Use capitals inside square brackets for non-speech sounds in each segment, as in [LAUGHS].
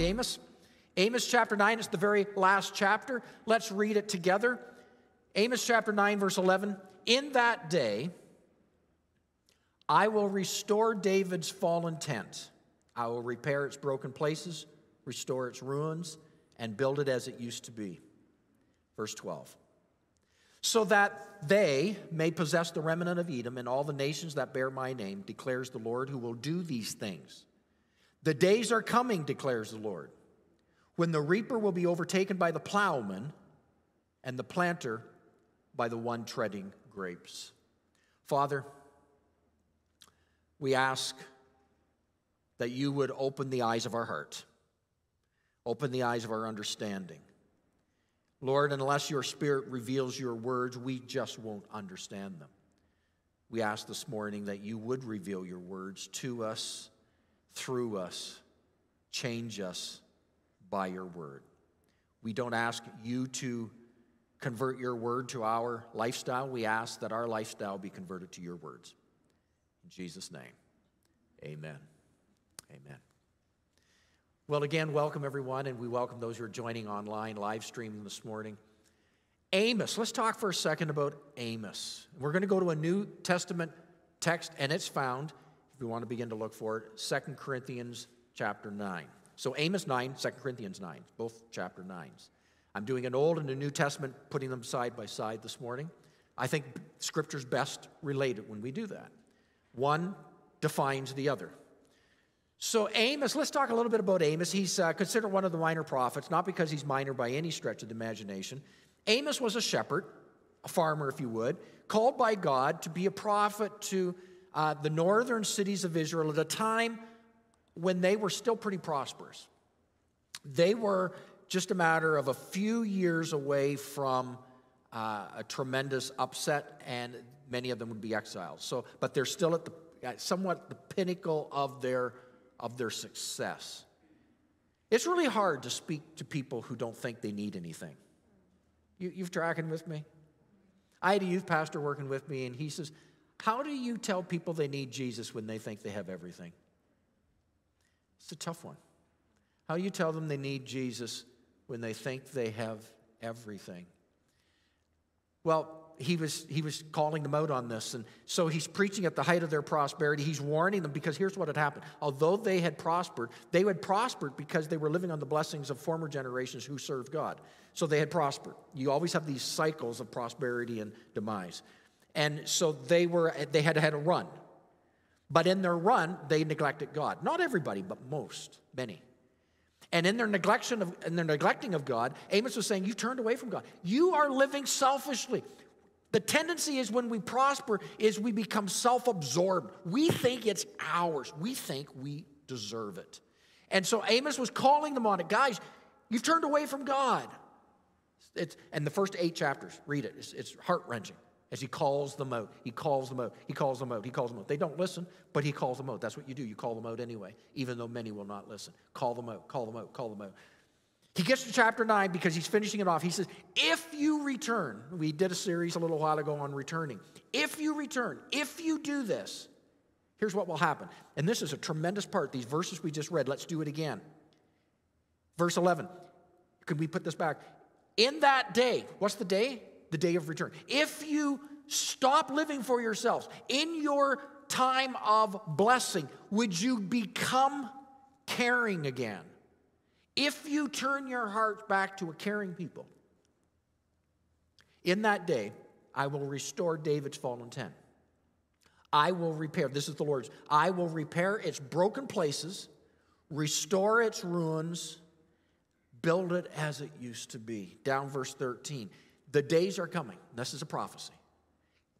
find Amos? Amos chapter 9 is the very last chapter. Let's read it together. Amos chapter 9, verse 11. In that day, I will restore David's fallen tent. I will repair its broken places, restore its ruins, and build it as it used to be. Verse 12. So that they may possess the remnant of Edom and all the nations that bear my name, declares the Lord, who will do these things. The days are coming, declares the Lord, when the reaper will be overtaken by the plowman and the planter by the one treading grapes. Father, we ask that you would open the eyes of our heart, open the eyes of our understanding. Lord, unless your Spirit reveals your words, we just won't understand them. We ask this morning that you would reveal your words to us, through us, change us by your word. We don't ask you to convert your word to our lifestyle. We ask that our lifestyle be converted to your words. In Jesus' name, amen. Amen. Well, again, welcome everyone, and we welcome those who are joining online, live streaming this morning. Amos, let's talk for a second about Amos. We're going to go to a New Testament text, and it's found, we want to begin to look for Second Corinthians chapter 9. So Amos 9, 2 Corinthians 9, both chapter 9s. I'm doing an Old and a New Testament, putting them side by side this morning. I think Scripture's best related when we do that. One defines the other. So, Amos, let's talk a little bit about Amos. He's uh, considered one of the minor prophets, not because he's minor by any stretch of the imagination. Amos was a shepherd, a farmer, if you would, called by God to be a prophet to uh, the northern cities of Israel at a time when they were still pretty prosperous. They were just a matter of a few years away from uh, a tremendous upset, and many of them would be exiled. So, but they're still at the somewhat the pinnacle of their of their success. It's really hard to speak to people who don't think they need anything. You, you've tracking with me? I had a youth pastor working with me, and he says, How do you tell people they need Jesus when they think they have everything? It's a tough one. How do you tell them they need Jesus when they think they have everything? Well, he was, he was calling them out on this. And so he's preaching at the height of their prosperity. He's warning them because here's what had happened. Although they had prospered, they had prospered because they were living on the blessings of former generations who served God. So they had prospered. You always have these cycles of prosperity and demise. And so they were they had had a run. But in their run, they neglected God. Not everybody, but most, many. And in their neglection of in their neglecting of God, Amos was saying, You turned away from God. You are living selfishly. The tendency is when we prosper is we become self-absorbed. We think it's ours. We think we deserve it. And so Amos was calling them on it. Guys, you've turned away from God. It's, and the first eight chapters, read it. It's, it's heart wrenching as he calls them out. He calls them out. He calls them out. He calls them out. They don't listen, but he calls them out. That's what you do. You call them out anyway, even though many will not listen. Call them out. Call them out. Call them out. He gets to chapter 9 because he's finishing it off. He says, If you return, we did a series a little while ago on returning. If you return, if you do this, here's what will happen. And this is a tremendous part. These verses we just read, let's do it again. Verse 11. Could we put this back? In that day, what's the day? The day of return. If you stop living for yourselves, in your time of blessing, would you become caring again? if you turn your hearts back to a caring people, in that day, I will restore David's fallen tent. I will repair, this is the Lord's, I will repair its broken places, restore its ruins, build it as it used to be. Down verse 13. The days are coming. This is a prophecy.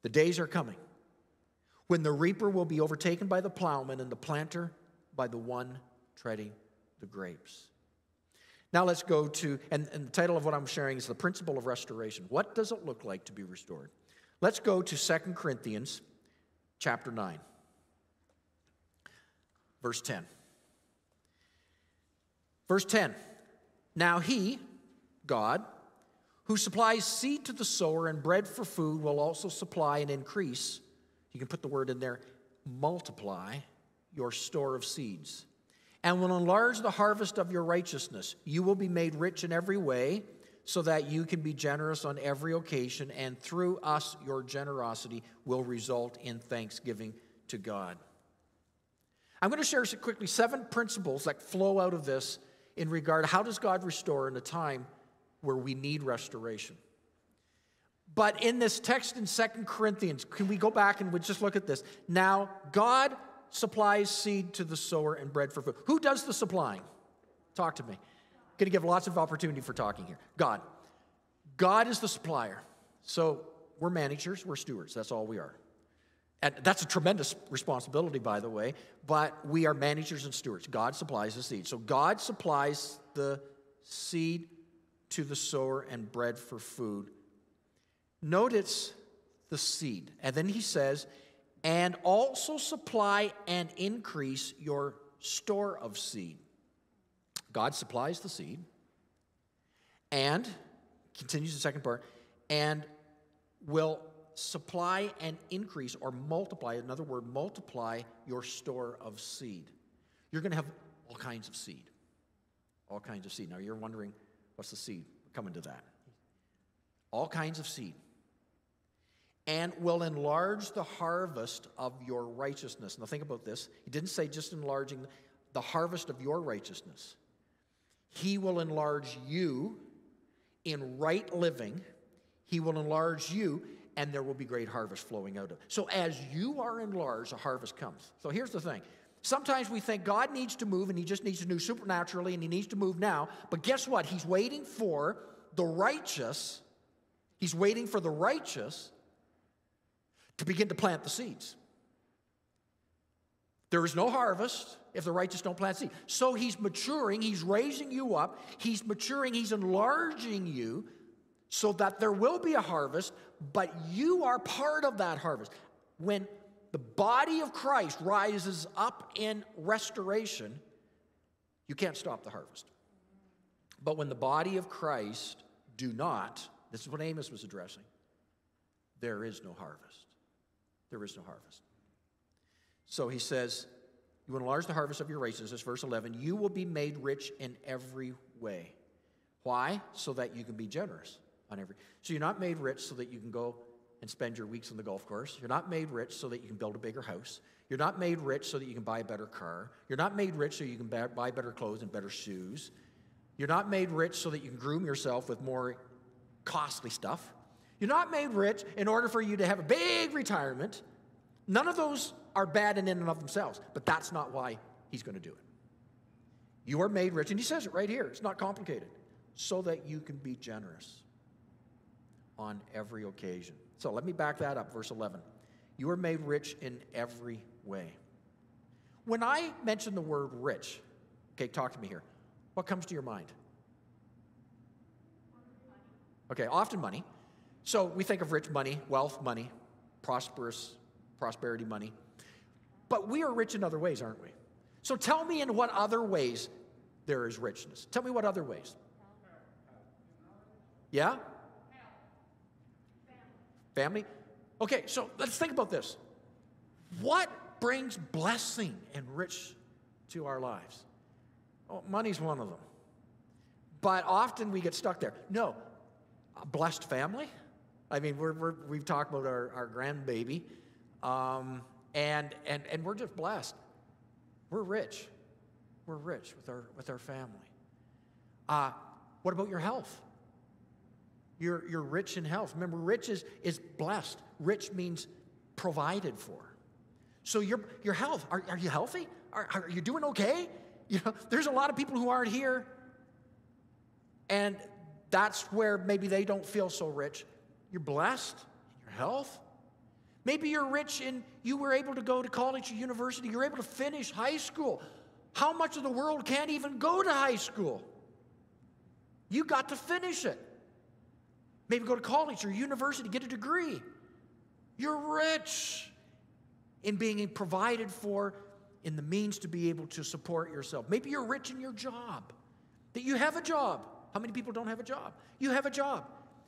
The days are coming when the reaper will be overtaken by the plowman and the planter by the one treading the grapes. Now let's go to, and, and, the title of what I'm sharing is The Principle of Restoration. What does it look like to be restored? Let's go to Second Corinthians chapter 9, verse 10. Verse 10 Now he, God, who supplies seed to the sower and bread for food, will also supply and increase, you can put the word in there, multiply your store of seeds and will enlarge the harvest of your righteousness. You will be made rich in every way, so that you can be generous on every occasion, and through us, your generosity will result in thanksgiving to God. I'm going to share quickly seven principles that flow out of this in regard to how does God restore in a time where we need restoration. But in this text in Second Corinthians, can we go back and we just look at this? Now, God supplies seed to the sower and bread for food. Who does the supplying? Talk to me. Going to give lots of opportunity for talking here. God. God is the supplier. So we're managers, we're stewards. That's all we are. And that's a tremendous responsibility, by the way, but we are managers and stewards. God supplies the seed. So God supplies the seed to the sower and bread for food. Notice the seed. And then he says, and also supply and increase your store of seed. God supplies the seed and continues the second part and will supply and increase or multiply another word multiply your store of seed you're going to have all kinds of seed all kinds of seed now you're wondering what's the seed We're coming to that all kinds of seed and will enlarge the harvest of your righteousness. Now, think about this. He didn't say just enlarging the harvest of your righteousness, He will enlarge you in right living, He will enlarge you, and there will be great harvest flowing out of it. So, as you are enlarged, a harvest comes. So, here's the thing. Sometimes we think God needs to move and He just needs to move supernaturally and He needs to move now. But guess what? He's waiting for the righteous. He's waiting for the righteous to begin to plant the seeds. There is no harvest if the righteous don't plant seed. So he's maturing, he's raising you up, he's maturing, he's enlarging you so that there will be a harvest, but you are part of that harvest. When the body of Christ rises up in restoration, you can't stop the harvest. But when the body of Christ do not, this is what Amos was addressing, there is no harvest there is no harvest. So he says, You enlarge the harvest of your righteousness, verse 11, you will be made rich in every way. Why? So that you can be generous on every. So you're not made rich so that you can go and spend your weeks on the golf course. You're not made rich so that you can build a bigger house. You're not made rich so that you can buy a better car. You're not made rich so you can buy better clothes and better shoes. You're not made rich so that you can groom yourself with more costly stuff. You're not made rich in order for you to have a big retirement. None of those are bad in and of themselves, but that's not why he's going to do it. You are made rich, and he says it right here. It's not complicated. So that you can be generous on every occasion. So let me back that up, verse 11. You are made rich in every way. When I mention the word rich, okay, talk to me here. What comes to your mind? Okay, often money. So we think of rich money, wealth, money, prosperous, prosperity money. But we are rich in other ways, aren't we? So tell me in what other ways there is richness. Tell me what other ways. Yeah? Family? Okay, so let's think about this. What brings blessing and rich to our lives? Oh, money's one of them. But often we get stuck there. No, a blessed family, I mean, we have talked about our, our grandbaby, um, and, and, and we're just blessed. We're rich. We're rich with our, with our family. Uh, what about your health? You're, you're rich in health. Remember, rich is, is blessed. Rich means provided for. So your, your health, are, are you healthy? Are, are you doing okay? You know, there's a lot of people who aren't here, and that's where maybe they don't feel so rich. You're blessed your health. Maybe you're rich and you were able to go to college or university. You're able to finish high school. How much of the world can't even go to high school? You got to finish it. Maybe go to college or university, get a degree. You're rich in being provided for in the means to be able to support yourself. Maybe you're rich in your job, that you have a job. How many people don't have a job? You have a job.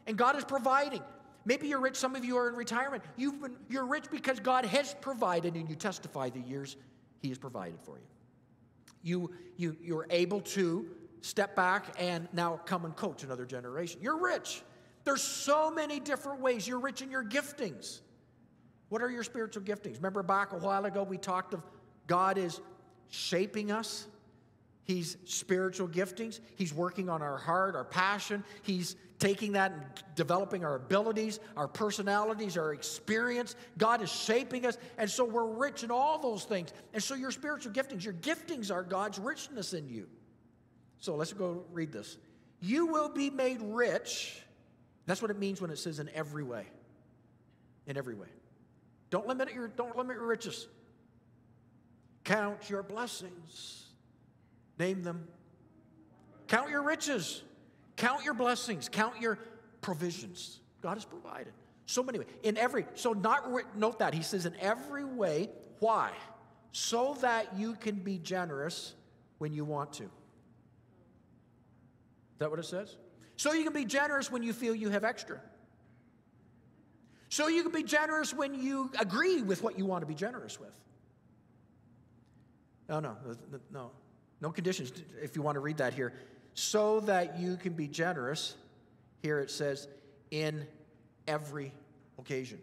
And God is providing. Maybe you're rich, some of you are in retirement. You've been, you're rich because God has provided and you testify the years He has provided for you. You, you, you're able to step back and now come and coach another generation. You're rich. There's so many different ways. You're rich in your giftings. What are your spiritual giftings? Remember back a while ago we talked of God is shaping us. He's spiritual giftings. He's working on our heart, our passion. He's taking that and developing our abilities, our personalities, our experience. God is shaping us. And so we're rich in all those things. And so your spiritual giftings, your giftings are God's richness in you. So let's go read this. You will be made rich. That's what it means when it says in every way. In every way. Don't limit your, don't limit your riches. Count your blessings. Name them. Count your riches. Count your blessings. Count your provisions. God has provided. So many ways. In every, so not note that. He says in every way. Why? So that you can be generous when you want to Is that what it says? So you can be generous when you feel you have extra. So you can be generous when you agree with what you want to be generous with. No, no, no, no conditions. If you want to read that here, so that you can be generous, here it says, in every occasion.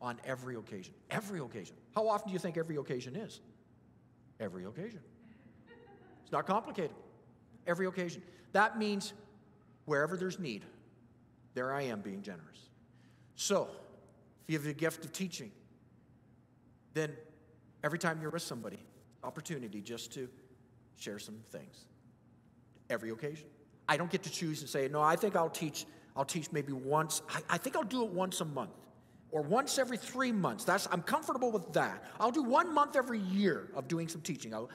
On every occasion. Every occasion. How often do you think every occasion is? Every occasion. It's not complicated. Every occasion. That means wherever there's need, there I am being generous. So, if you have the gift of teaching, then every time you're with somebody, opportunity just to share some things. Every occasion. I don't get to choose and say, no, I think I'll teach, I'll teach maybe once. I, I think I'll do it once a month or once every three months. That's I'm comfortable with that. I'll do one month every year of doing some teaching. I'll,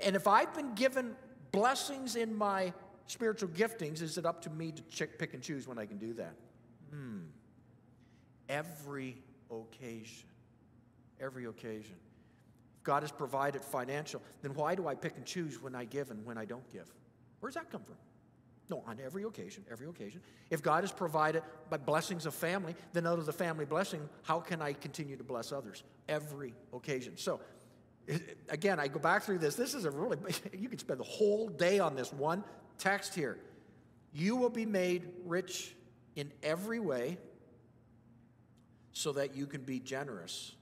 and if I've been given blessings in my spiritual giftings, is it up to me to check, pick and choose when I can do that? Hmm. Every occasion. Every occasion. If God has provided financial, then why do I pick and choose when I give and when I don't give? Where does that come from? No, on every occasion, every occasion. If God has provided by blessings of family, then out of the family blessing, how can I continue to bless others? Every occasion. So, again, I go back through this. This is a really, [LAUGHS] you could spend the whole day on this one text here. You will be made rich in every way so that you can be generous.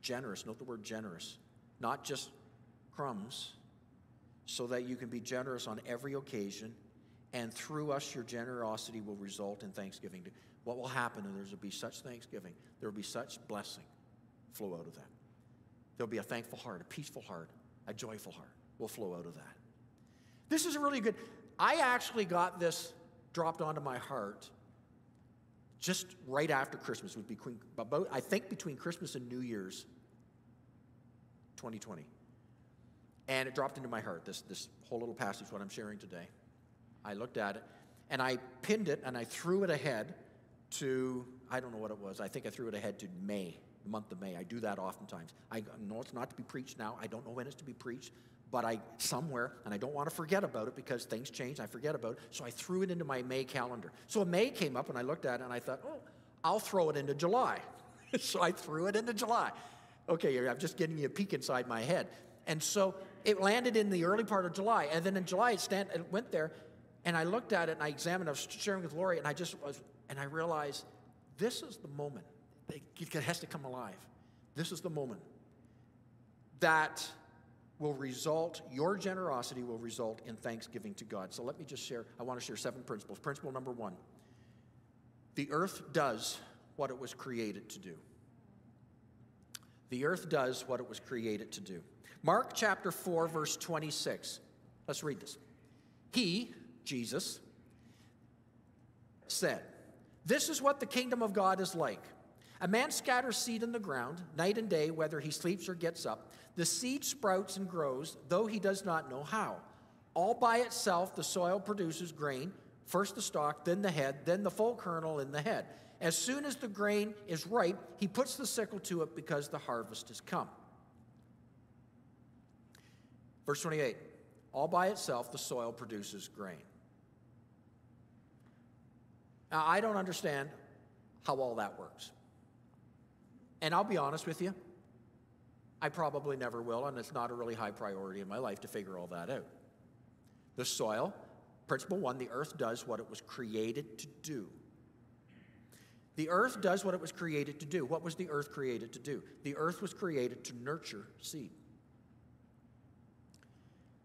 Generous, note the word generous, not just crumbs, so that you can be generous on every occasion, and through us, your generosity will result in thanksgiving. What will happen? And there will be such thanksgiving, there will be such blessing flow out of that. There'll be a thankful heart, a peaceful heart, a joyful heart will flow out of that. This is a really good. I actually got this dropped onto my heart just right after Christmas, was between, about, I think between Christmas and New Year's 2020. And it dropped into my heart, this, this whole little passage, what I'm sharing today. I looked at it and I pinned it and I threw it ahead to, I don't know what it was, I think I threw it ahead to May, the month of May. I do that oftentimes. I know it's not to be preached now, I don't know when it's to be preached, but I somewhere, and I don't want to forget about it because things change, I forget about it. So I threw it into my May calendar. So May came up, and I looked at it, and I thought, oh, I'll throw it into July. [LAUGHS] so I threw it into July. Okay, I'm just getting you a peek inside my head. And so it landed in the early part of July, and then in July it, stand, it went there, and I looked at it and I examined. I was sharing with Lori, and I just was, and I realized this is the moment. It has to come alive. This is the moment that will result, your generosity will result in thanksgiving to God. So let me just share, I want to share seven principles. Principle number one the earth does what it was created to do. The earth does what it was created to do. Mark chapter 4, verse 26. Let's read this. He, Jesus, said, This is what the kingdom of God is like. A man scatters seed in the ground, night and day, whether he sleeps or gets up. The seed sprouts and grows, though he does not know how. All by itself, the soil produces grain first the stalk, then the head, then the full kernel in the head. As soon as the grain is ripe, he puts the sickle to it because the harvest has come. Verse 28 All by itself, the soil produces grain. Now, I don't understand how all that works. And I'll be honest with you, I probably never will, and it's not a really high priority in my life to figure all that out. The soil, principle one, the earth does what it was created to do. The earth does what it was created to do. What was the earth created to do? The earth was created to nurture seed.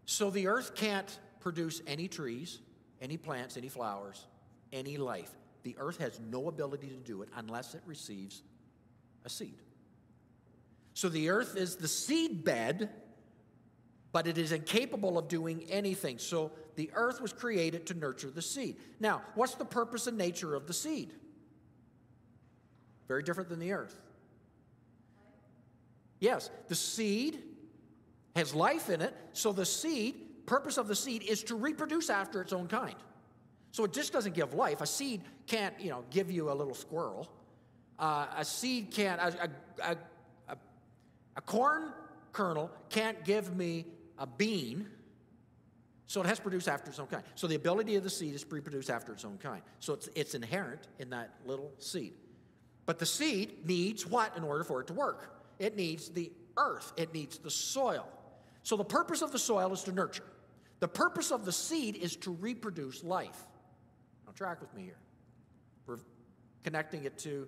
So the earth can't produce any trees, any plants, any flowers, any life. The earth has no ability to do it unless it receives a seed. So the earth is the seed bed, but it is incapable of doing anything. So the earth was created to nurture the seed. Now, what's the purpose and nature of the seed? Very different than the earth. Yes, the seed has life in it, so the seed, purpose of the seed is to reproduce after its own kind. So it just doesn't give life. A seed can't, you know, give you a little squirrel. Uh, a seed can't, a, a, a, a corn kernel can't give me a bean. So it has to produce after its own kind. So the ability of the seed is to reproduce after its own kind. So it's, it's inherent in that little seed. But the seed needs what in order for it to work? It needs the earth, it needs the soil. So the purpose of the soil is to nurture. The purpose of the seed is to reproduce life. Now, track with me here. We're connecting it to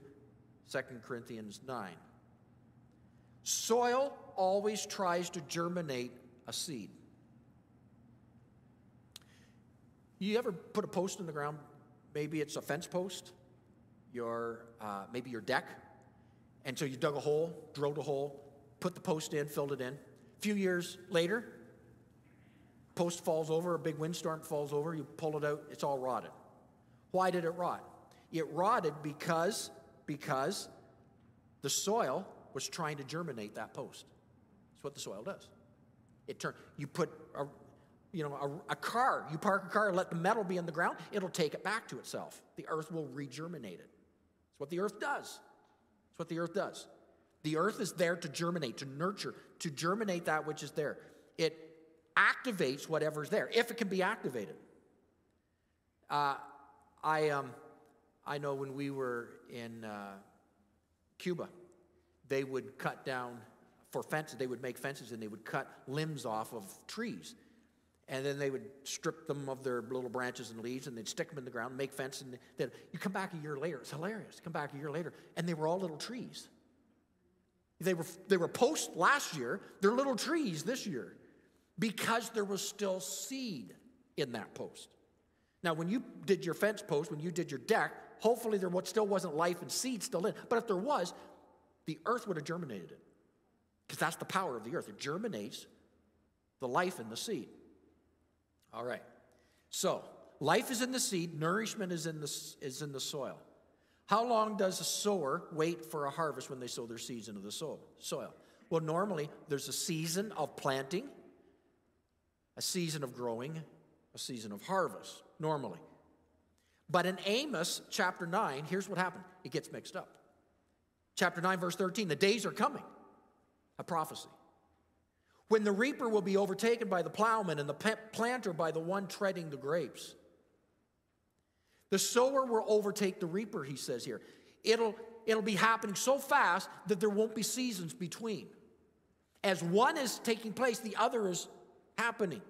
2 Corinthians 9. Soil always tries to germinate a seed. You ever put a post in the ground? Maybe it's a fence post, your, uh, maybe your deck. And so you dug a hole, drilled a hole, put the post in, filled it in. A few years later, post falls over, a big windstorm falls over, you pull it out, it's all rotted. Why did it rot? It rotted because, because the soil was trying to germinate that post. That's what the soil does. It turn, you put a, you know, a, a car, you park a car, let the metal be in the ground, it'll take it back to itself. The earth will regerminate it. It's what the earth does. It's what the earth does. The earth is there to germinate, to nurture, to germinate that which is there. It activates whatever's there, if it can be activated. Uh, I, um, I know when we were in uh, Cuba, they would cut down for fences, they would make fences and they would cut limbs off of trees. And then they would strip them of their little branches and leaves and they'd stick them in the ground, make fence. And then you come back a year later, it's hilarious. Come back a year later, and they were all little trees. They were, they were posts last year, they're little trees this year because there was still seed in that post. Now, when you did your fence post, when you did your deck, hopefully there what still wasn't life and seed still in. But if there was, the earth would have germinated it because that's the power of the earth. It germinates the life in the seed. All right. So, life is in the seed, nourishment is in the, is in the soil. How long does a sower wait for a harvest when they sow their seeds into the soil? Well, normally there's a season of planting, a season of growing, a season of harvest, normally. But in Amos chapter 9, here's what happened it gets mixed up. Chapter 9, verse 13 the days are coming, a prophecy. When the reaper will be overtaken by the plowman and the planter by the one treading the grapes. The sower will overtake the reaper, he says here. It'll, it'll be happening so fast that there won't be seasons between. As one is taking place, the other is happening.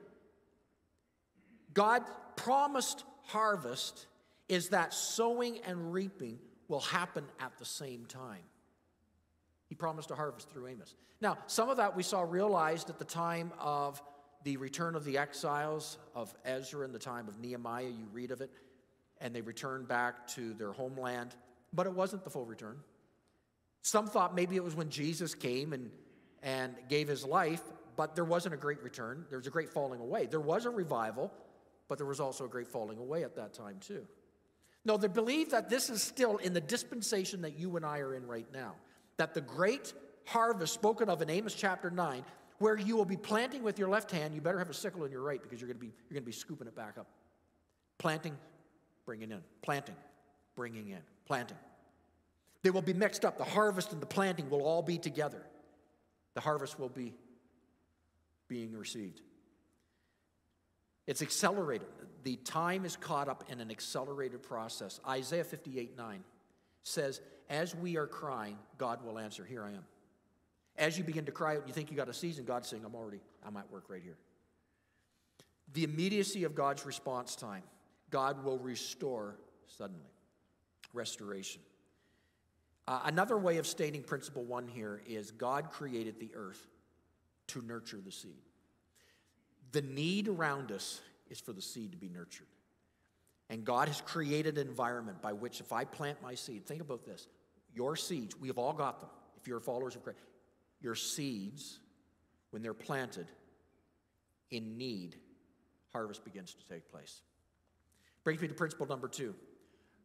God promised harvest is that sowing and reaping will happen at the same time. He promised a harvest through Amos. Now, some of that we saw realized at the time of the return of the exiles of Ezra in the time of Nehemiah. You read of it and they returned back to their homeland, but it wasn't the full return. Some thought maybe it was when Jesus came and, and gave his life, but there wasn't a great return. There was a great falling away. There was a revival, but there was also a great falling away at that time, too. No, they believe that this is still in the dispensation that you and I are in right now. That the great harvest spoken of in Amos chapter 9, where you will be planting with your left hand, you better have a sickle in your right because you're going to be, you're going to be scooping it back up. Planting, bringing in, planting, bringing in, planting. They will be mixed up. The harvest and the planting will all be together. The harvest will be being received. It's accelerated. The time is caught up in an accelerated process. Isaiah 58 9 says, As we are crying, God will answer, Here I am. As you begin to cry out, you think you got a season, God's saying, I'm already, I'm at work right here. The immediacy of God's response time, God will restore suddenly. Restoration. Uh, another way of stating principle one here is God created the earth to nurture the seed. The need around us is for the seed to be nurtured. And God has created an environment by which, if I plant my seed, think about this your seeds, we have all got them. If you're followers of Christ, your seeds, when they're planted in need, harvest begins to take place. Brings me to principle number two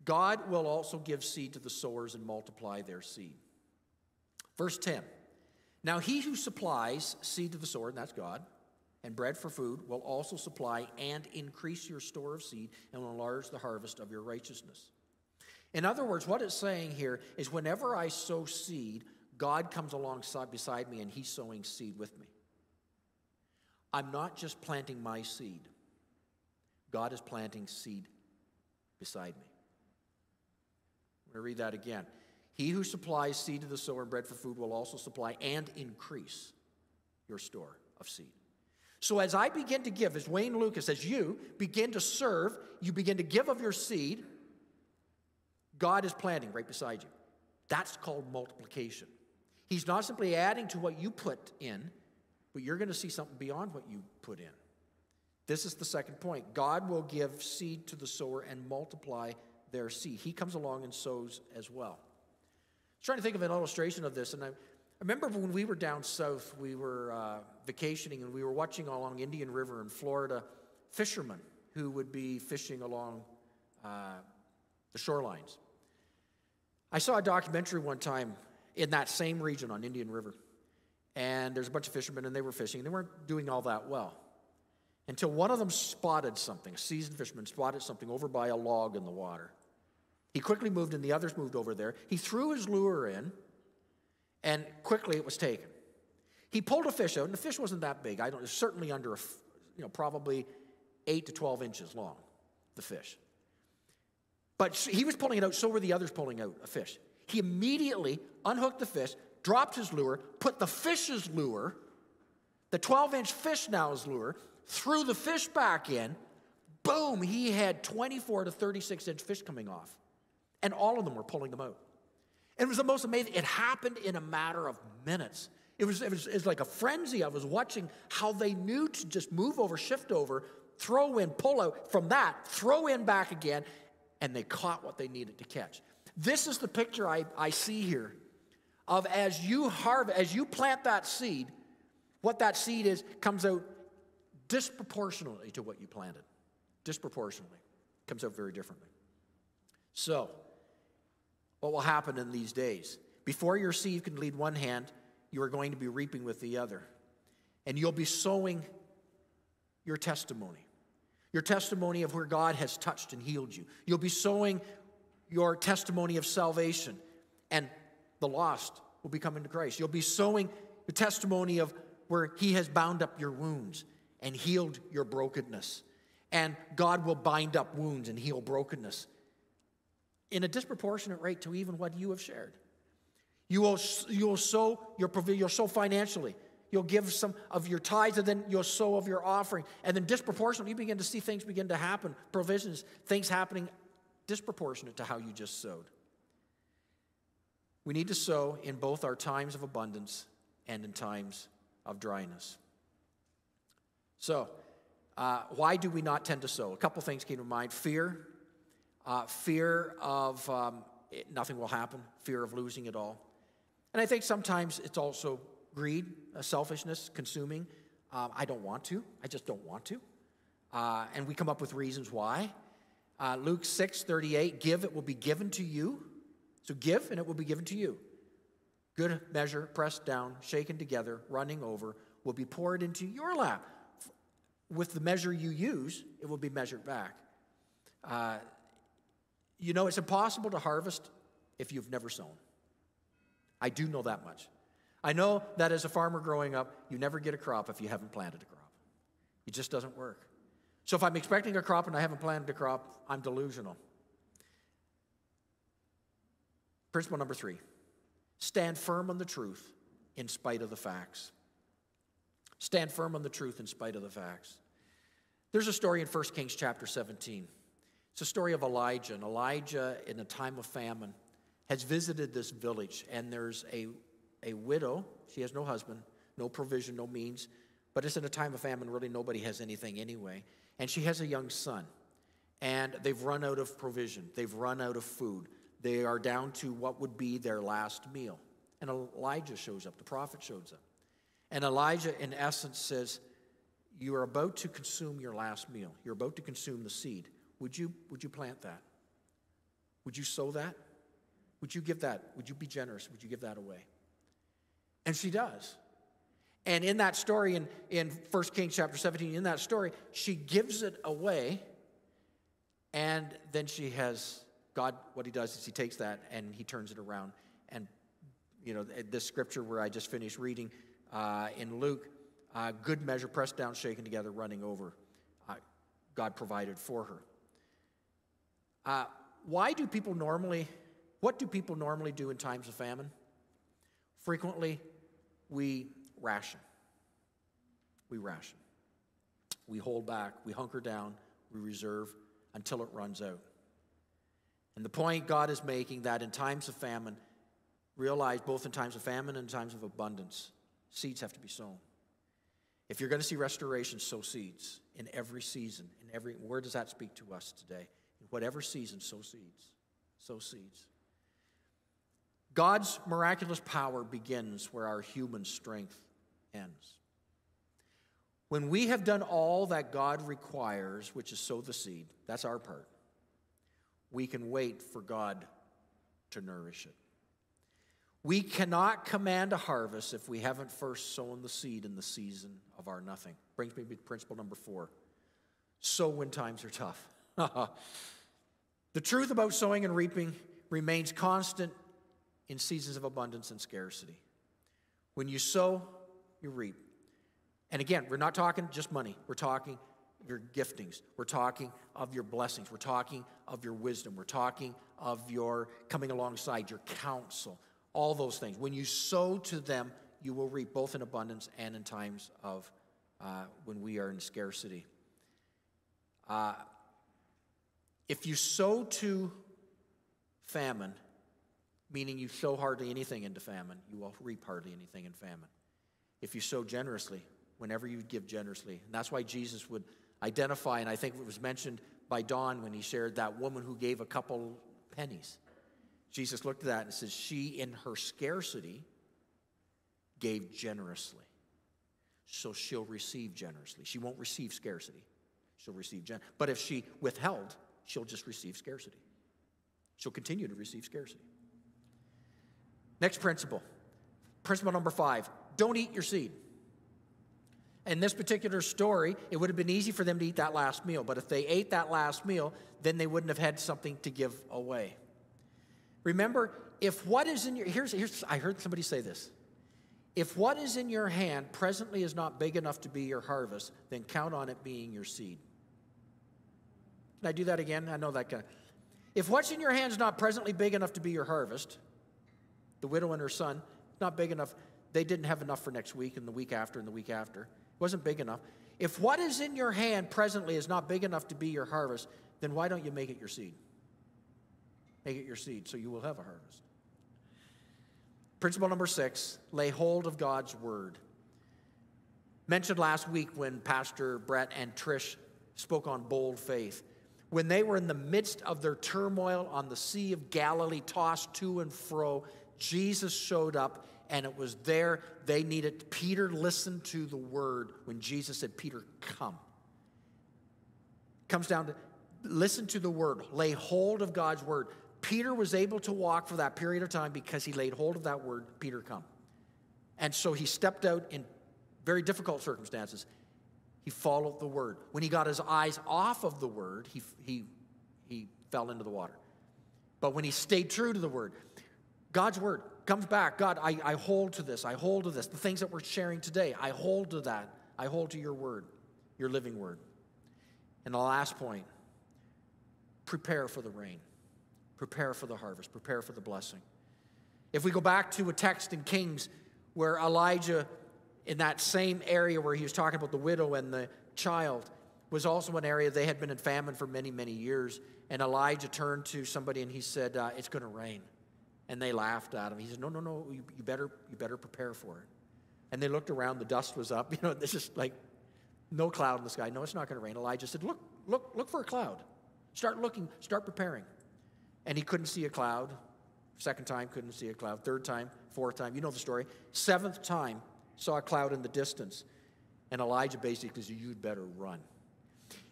God will also give seed to the sowers and multiply their seed. Verse 10 Now he who supplies seed to the sower, and that's God, and bread for food, will also supply and increase your store of seed and enlarge the harvest of your righteousness. In other words, what it's saying here is whenever I sow seed, God comes alongside beside me and he's sowing seed with me. I'm not just planting my seed, God is planting seed beside me. I'm going to read that again. He who supplies seed to the sower and bread for food will also supply and increase your store of seed. So, as I begin to give, as Wayne Lucas, as you begin to serve, you begin to give of your seed, God is planting right beside you. That's called multiplication. He's not simply adding to what you put in, but you're going to see something beyond what you put in. This is the second point. God will give seed to the sower and multiply their seed. He comes along and sows as well. I was trying to think of an illustration of this, and I, I remember when we were down south, we were uh, vacationing and we were watching along Indian River in Florida fishermen who would be fishing along uh, the shorelines. I saw a documentary one time in that same region on Indian River, and there's a bunch of fishermen and they were fishing. And they weren't doing all that well until one of them spotted something. A seasoned fisherman spotted something over by a log in the water. He quickly moved, and the others moved over there. He threw his lure in and quickly it was taken. He pulled a fish out, and the fish wasn't that big. I don't, certainly under, a, you know, probably 8 to 12 inches long, the fish. But he was pulling it out, so were the others pulling out a fish. He immediately unhooked the fish, dropped his lure, put the fish's lure, the 12 inch fish now's lure, threw the fish back in. Boom, he had 24 to 36 inch fish coming off. And all of them were pulling them out. And it was the most amazing. It happened in a matter of minutes. It was, it was, it was like a frenzy. I was watching how they knew to just move over, shift over, throw in, pull out from that, throw in back again, and they caught what they needed to catch. This is the picture I, I see here of as you harvest, as you plant that seed, what that seed is comes out disproportionately to what you planted. Disproportionately. Comes out very differently. So, what will happen in these days. Before your seed can lead one hand, you are going to be reaping with the other. And you'll be sowing your testimony, your testimony of where God has touched and healed you. You'll be sowing your testimony of salvation, and the lost will be coming to Christ. You'll be sowing the testimony of where He has bound up your wounds and healed your brokenness. And God will bind up wounds and heal brokenness in a disproportionate rate to even what you have shared. You will, you will sow your you'll sow financially. You'll give some of your tithes, and then you'll sow of your offering. And then disproportionately, you begin to see things begin to happen, provisions, things happening disproportionate to how you just sowed. We need to sow in both our times of abundance and in times of dryness. So, uh, why do we not tend to sow? A couple things came to mind fear uh, fear of um, it, nothing will happen, fear of losing it all. And I think sometimes it's also greed, uh, selfishness, consuming. Um, I don't want to, I just don't want to. Uh, and we come up with reasons why. Uh, Luke 6 38, give, it will be given to you. So give, and it will be given to you. Good measure, pressed down, shaken together, running over, will be poured into your lap. With the measure you use, it will be measured back. Uh, you know, it's impossible to harvest if you've never sown. I do know that much. I know that as a farmer growing up, you never get a crop if you haven't planted a crop. It just doesn't work. So if I'm expecting a crop and I haven't planted a crop, I'm delusional. Principle number three stand firm on the truth in spite of the facts. Stand firm on the truth in spite of the facts. There's a story in 1 Kings chapter 17. It's a story of Elijah. And Elijah, in a time of famine, has visited this village, and there's a, a widow. She has no husband, no provision, no means, but it's in a time of famine, really nobody has anything anyway. And she has a young son, and they've run out of provision, they've run out of food. They are down to what would be their last meal. And Elijah shows up, the prophet shows up. And Elijah, in essence, says, You are about to consume your last meal. You're about to consume the seed. Would you, would you plant that? Would you sow that? Would you give that? Would you be generous? Would you give that away? And she does. And in that story, in, in 1 Kings chapter 17, in that story, she gives it away. And then she has God, what he does is he takes that and he turns it around. And, you know, this scripture where I just finished reading uh, in Luke, uh, good measure, pressed down, shaken together, running over, uh, God provided for her. Uh, why do people normally, what do people normally do in times of famine? Frequently, we ration. We ration. We hold back, we hunker down, we reserve until it runs out. And the point God is making that in times of famine, realize both in times of famine and times of abundance, seeds have to be sown. If you're going to see restoration, sow seeds in every season. In every where does that speak to us today? In whatever season, sow seeds. Sow seeds. God's miraculous power begins where our human strength ends. When we have done all that God requires, which is sow the seed, that's our part, we can wait for God to nourish it. We cannot command a harvest if we haven't first sown the seed in the season of our nothing. Brings me to principle number four sow when times are tough. [LAUGHS] the truth about sowing and reaping remains constant in seasons of abundance and scarcity. When you sow, you reap. And again, we're not talking just money, we're talking your giftings, we're talking of your blessings, we're talking of your wisdom, we're talking of your coming alongside, your counsel, all those things. When you sow to them, you will reap both in abundance and in times of uh, when we are in scarcity. Uh, if you sow to famine, meaning you sow hardly anything into famine, you will reap hardly anything in famine. If you sow generously, whenever you give generously, and that's why Jesus would identify, and I think it was mentioned by Don when he shared that woman who gave a couple pennies. Jesus looked at that and says, She, in her scarcity, gave generously. So she'll receive generously. She won't receive scarcity. She'll receive gen. But if she withheld, she'll just receive scarcity. She'll continue to receive scarcity. Next principle. Principle number five don't eat your seed. In this particular story, it would have been easy for them to eat that last meal, but if they ate that last meal, then they wouldn't have had something to give away. Remember, if what is in your here's here's I heard somebody say this. If what is in your hand presently is not big enough to be your harvest, then count on it being your seed. Can I do that again? I know that guy. If what's in your hand is not presently big enough to be your harvest, the widow and her son, not big enough, they didn't have enough for next week and the week after and the week after It wasn't big enough. If what is in your hand presently is not big enough to be your harvest, then why don't you make it your seed? Make it your seed so you will have a harvest. Principle number six lay hold of God's word. Mentioned last week when Pastor Brett and Trish spoke on bold faith. When they were in the midst of their turmoil on the Sea of Galilee, tossed to and fro, Jesus showed up and it was there they needed. Peter listened to the word when Jesus said, Peter, come. Comes down to listen to the word, lay hold of God's word. Peter was able to walk for that period of time because he laid hold of that word, Peter, come. And so he stepped out in very difficult circumstances. He followed the word. When he got his eyes off of the word, he, he, he fell into the water. But when he stayed true to the word, God's word, comes back God, I, I hold to this. I hold to this. The things that we're sharing today, I hold to that. I hold to your word, your living word. And the last point prepare for the rain, prepare for the harvest, prepare for the blessing. If we go back to a text in Kings where Elijah, in that same area where he was talking about the widow and the child, was also an area they had been in famine for many, many years. And Elijah turned to somebody and he said, uh, It's going to rain. And they laughed at him. He said, No, no, no, you, you, better, you better prepare for it. And they looked around, the dust was up. [LAUGHS] You know, this is like no cloud in the sky. No, it's not going to rain. Elijah said, Look, look, look for a cloud. Start looking, start preparing. And he couldn't see a cloud. Second time, couldn't see a cloud. Third time, fourth time, you know the story. Seventh time, saw a cloud in the distance. And Elijah basically said, You'd better run.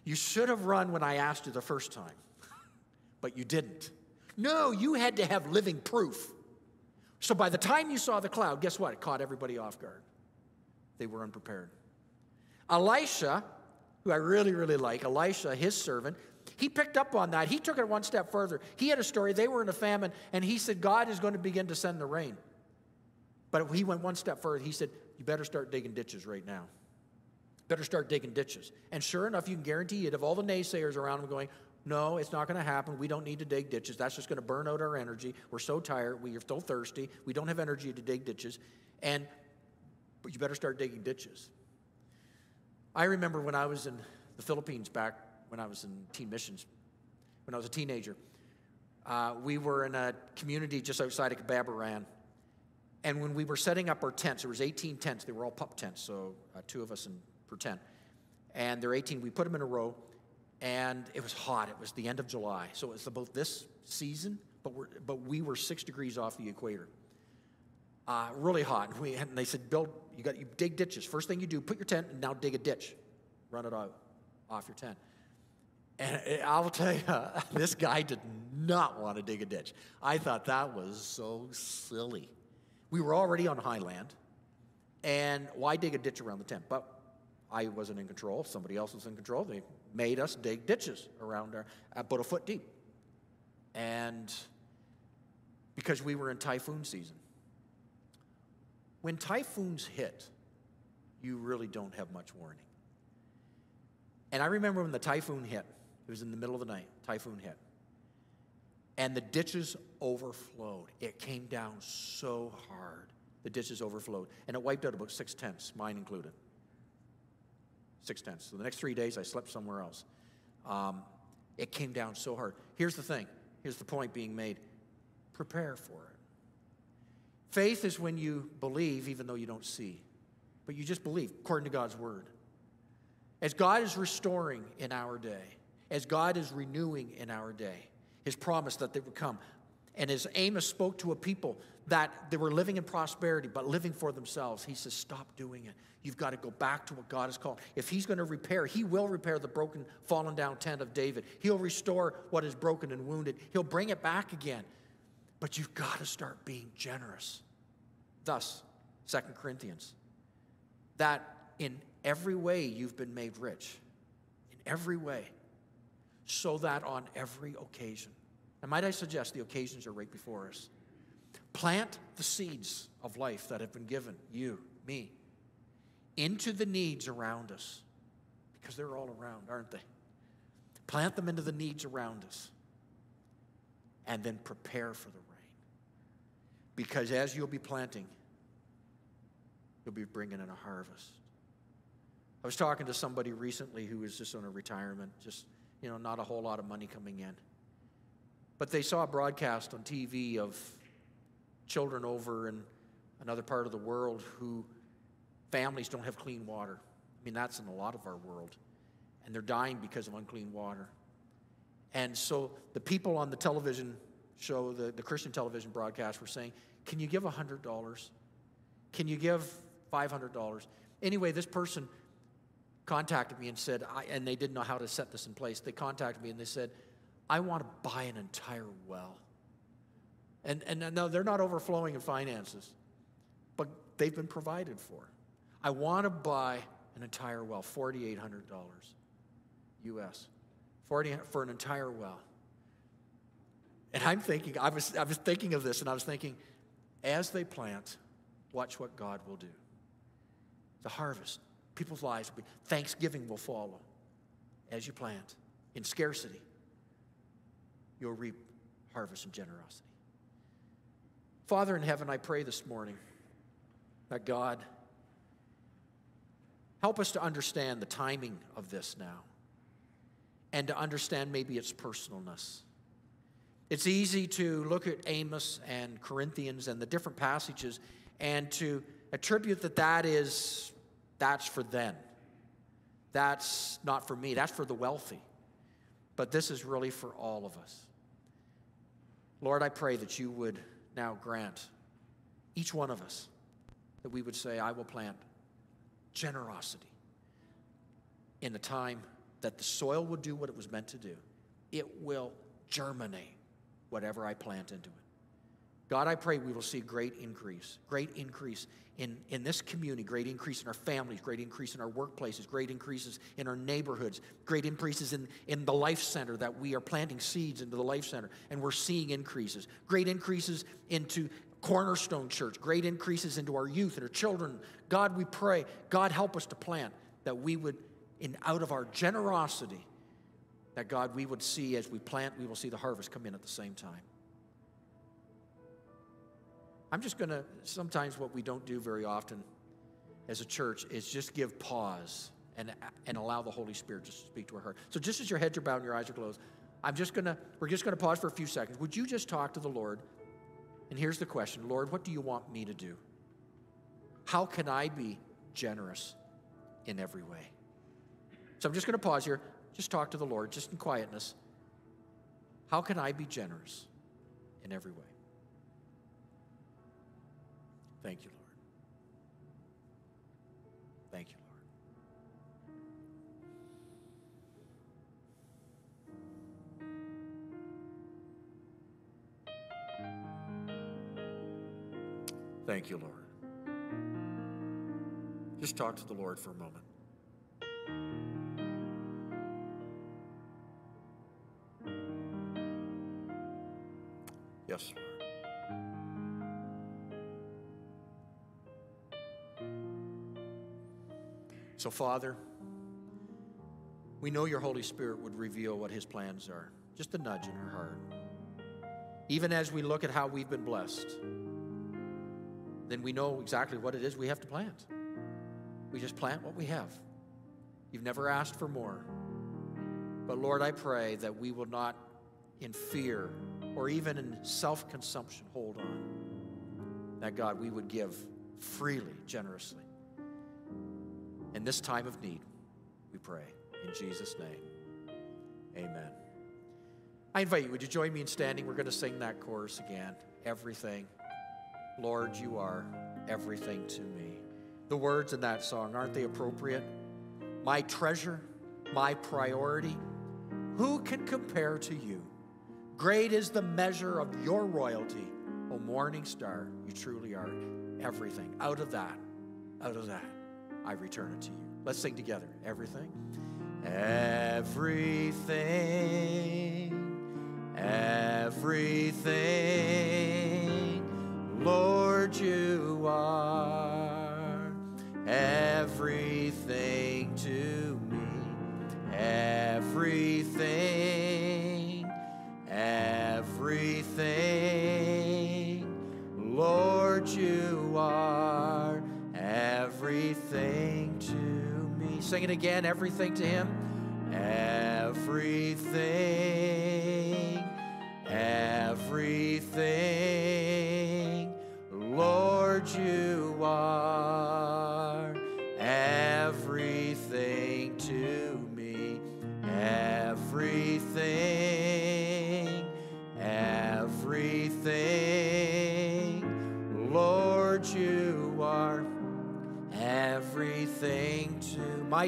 You should have run when I asked you the first time, [LAUGHS] but you didn't. No, you had to have living proof. So by the time you saw the cloud, guess what? It caught everybody off guard. They were unprepared. Elisha, who I really, really like, Elisha, his servant, he picked up on that. He took it one step further. He had a story. They were in a famine, and he said, God is going to begin to send the rain. But he went one step further. He said, You better start digging ditches right now. Better start digging ditches. And sure enough, you can guarantee it, of all the naysayers around him going, no, it's not going to happen. We don't need to dig ditches. That's just going to burn out our energy. We're so tired. We are so thirsty. We don't have energy to dig ditches. And but you better start digging ditches. I remember when I was in the Philippines back when I was in teen missions, when I was a teenager. Uh, we were in a community just outside of Cabadbaran. And when we were setting up our tents, there was 18 tents. They were all pup tents, so uh, two of us in, per tent. And they're 18. We put them in a row and it was hot. It was the end of July, so it was about this season, but, we're, but we were six degrees off the equator. Uh, really hot. And, we, and they said, Bill, you got you dig ditches. First thing you do, put your tent and now dig a ditch, run it out off your tent. And I'll tell you, [LAUGHS] this guy did not want to dig a ditch. I thought that was so silly. We were already on high land, and why dig a ditch around the tent? But I wasn't in control. Somebody else was in control. They made us dig ditches around our, about a foot deep. And because we were in typhoon season. When typhoons hit, you really don't have much warning. And I remember when the typhoon hit, it was in the middle of the night, typhoon hit. And the ditches overflowed. It came down so hard. The ditches overflowed. And it wiped out about six tents, mine included six. So the next three days, I slept somewhere else. Um, it came down so hard. Here's the thing here's the point being made prepare for it. Faith is when you believe even though you don't see, but you just believe according to God's word. As God is restoring in our day, as God is renewing in our day, his promise that they would come. And as Amos spoke to a people that they were living in prosperity but living for themselves, he says, Stop doing it. You've got to go back to what God has called. If He's going to repair, He will repair the broken, fallen down tent of David. He'll restore what is broken and wounded, He'll bring it back again. But you've got to start being generous. Thus, Second Corinthians, that in every way you've been made rich, in every way, so that on every occasion, and might I suggest the occasions are right before us. Plant the seeds of life that have been given you, me, into the needs around us because they're all around, aren't they? Plant them into the needs around us and then prepare for the rain. Because as you'll be planting, you'll be bringing in a harvest. I was talking to somebody recently who was just on a retirement, just, you know, not a whole lot of money coming in. But they saw a broadcast on TV of children over in another part of the world who families don't have clean water. I mean, that's in a lot of our world. And they're dying because of unclean water. And so the people on the television show, the, the Christian television broadcast, were saying, Can you give $100? Can you give $500? Anyway, this person contacted me and said, I, and they didn't know how to set this in place. They contacted me and they said, I want to buy an entire well. And, and no, they're not overflowing in finances, but they've been provided for. I want to buy an entire well, $4,800 US, 40, for an entire well. And I'm thinking, I was, I was thinking of this, and I was thinking, as they plant, watch what God will do. The harvest, people's lives will be, thanksgiving will follow as you plant. In scarcity, you'll reap harvest and generosity. Father in heaven, I pray this morning That God, help us to understand the timing of this now and to understand maybe its personalness. It's easy to look at Amos and Corinthians and the different passages and to attribute that that is that's for them. That's not for me, that's for the wealthy. But this is really for all of us. Lord, I pray that you would now grant each one of us that we would say, I will plant generosity in a time that the soil will do what it was meant to do. It will germinate whatever I plant into it. God, I pray we will see great increase, great increase in, in this community, great increase in our families, great increase in our workplaces, great increases in our neighborhoods, great increases in, in the life center that we are planting seeds into the life center and we're seeing increases, great increases into Cornerstone Church, great increases into our youth and our children. God, we pray, God, help us to plant that we would, in out of our generosity, that God, we would see as we plant, we will see the harvest come in at the same time. I'm just going to, sometimes what we don't do very often as a church is just give pause and, and allow the Holy Spirit to speak to our heart. So just as your heads are bowed and your eyes are closed, I'm just going to, we're just going to pause for a few seconds. Would you just talk to the Lord? And here's the question Lord, what do you want me to do? How can I be generous in every way? So I'm just going to pause here. Just talk to the Lord, just in quietness. How can I be generous in every way? Thank you, Lord. Thank you, Lord. Thank you, Lord. Just talk to the Lord for a moment. Yes, So, Father, we know your Holy Spirit would reveal what his plans are, just a nudge in our heart. Even as we look at how we've been blessed, then we know exactly what it is we have to plant. We just plant what we have. You've never asked for more. But Lord, I pray that we will not, in fear or even in self consumption, hold on. That God, we would give freely, generously in this time of need, we pray. In Jesus' name, amen. I invite you, would you join me in standing? We're going to sing that chorus again. Everything. Lord, you are everything to me. The words in that song, aren't they appropriate? My treasure, my priority. Who can compare to you? Great is the measure of your royalty. O morning star, you truly are everything. Out of that, out of that. I return it to you. Let's sing together. Everything. Everything. Everything. Lord, you are everything Sing it again, everything to Him. Everything,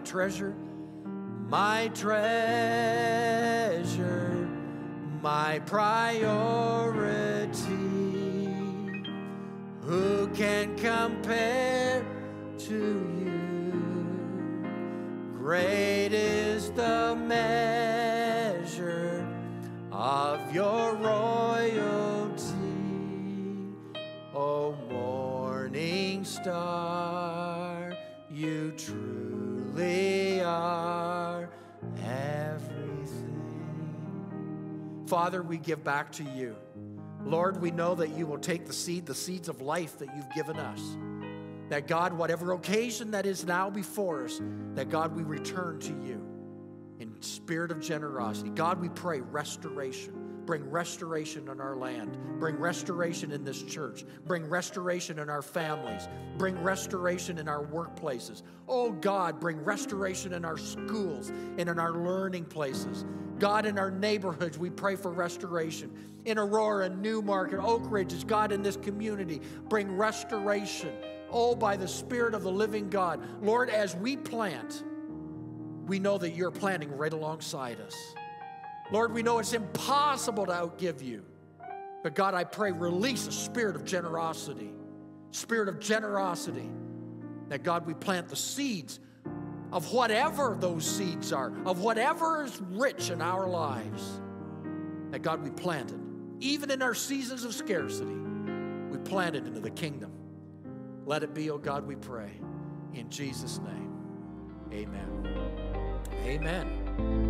my treasure, my treasure, my priority. Who can compare Father, we give back to you. Lord, we know that you will take the seed, the seeds of life that you've given us, That God, whatever occasion that is now before us, that God, we return to you in spirit of generosity. God, we pray restoration. Bring restoration in our land. Bring restoration in this church. Bring restoration in our families. Bring restoration in our workplaces. Oh God, bring restoration in our schools and in our learning places. God, in our neighborhoods, we pray for restoration. In Aurora, Newmarket, Oak Ridges, God, in this community, bring restoration. Oh, by the Spirit of the living God. Lord, as we plant, we know that you're planting right alongside us. Lord, we know it's impossible to outgive you. But God, I pray, release a spirit of generosity, spirit of generosity. That God, we plant the seeds of whatever those seeds are, of whatever is rich in our lives. That God, we plant it. Even in our seasons of scarcity, we plant it into the kingdom. Let it be, oh God, we pray. In Jesus' name, amen. Amen.